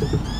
you